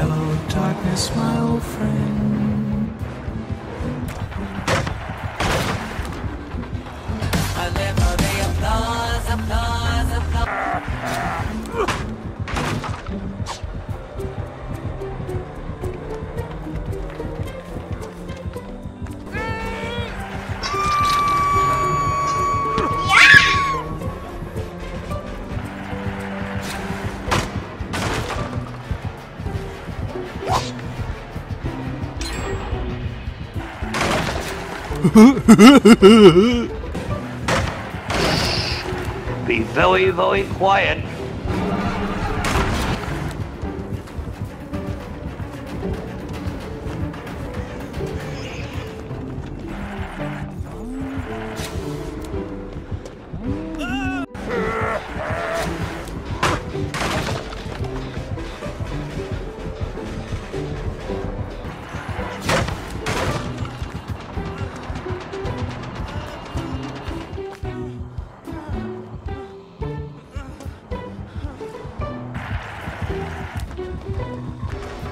Hello, darkness, my old friend. Be very, very quiet. 何?